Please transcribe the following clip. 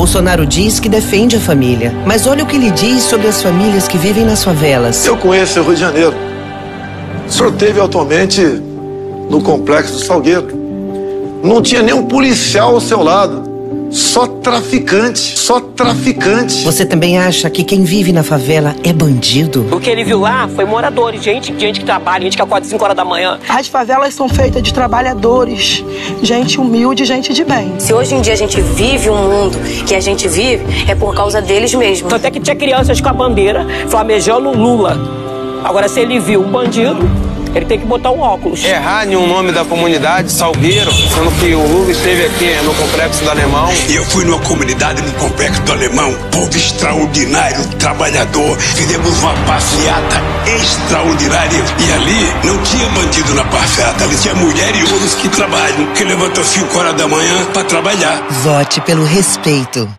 Bolsonaro diz que defende a família, mas olha o que ele diz sobre as famílias que vivem nas favelas. Eu conheço o Rio de Janeiro. O senhor teve atualmente no complexo do Salgueiro. Não tinha nenhum policial ao seu lado. Só traficante, só traficante. Você também acha que quem vive na favela é bandido? O que ele viu lá foi moradores, gente, gente que trabalha, gente que acorda 5 horas da manhã. As favelas são feitas de trabalhadores, gente humilde, gente de bem. Se hoje em dia a gente vive um mundo que a gente vive, é por causa deles mesmos. Até que tinha crianças com a bandeira flamejando Lula. Agora, se ele viu um bandido, ele tem que botar um óculos. Errar em um nome da comunidade, Salgueiro, sendo que o Lula esteve aqui no Complexo do Alemão. E eu fui numa comunidade no Complexo do Alemão, povo extraordinário, trabalhador. Fizemos uma passeata extraordinária. E ali não tinha bandido na passeata, ali tinha mulher e homens que trabalham, que levantam 5 horas da manhã para trabalhar. Vote pelo respeito.